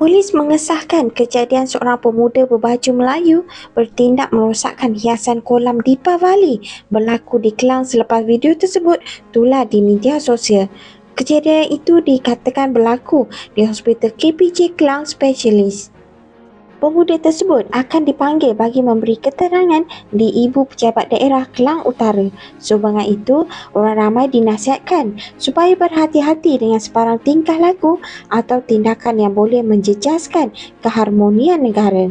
Polis mengesahkan kejadian seorang pemuda berbaju Melayu bertindak merosakkan hiasan kolam Deepavali berlaku di Kelang selepas video tersebut tular di media sosial. Kejadian itu dikatakan berlaku di Hospital KPJ Kelang Specialist. Pemuda tersebut akan dipanggil bagi memberi keterangan di Ibu Pejabat Daerah Kelang Utara. Sumbangan itu, orang ramai dinasihatkan supaya berhati-hati dengan sebarang tingkah laku atau tindakan yang boleh menjejaskan keharmonian negara.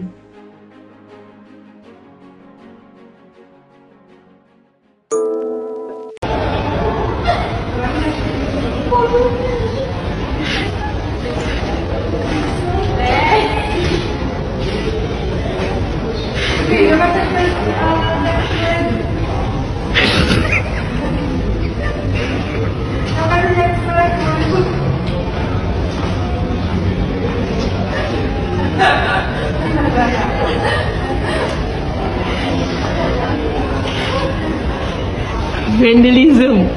vandalism.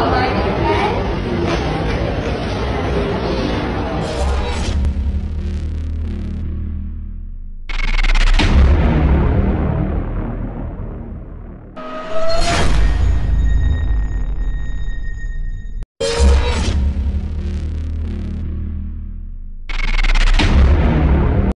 Oh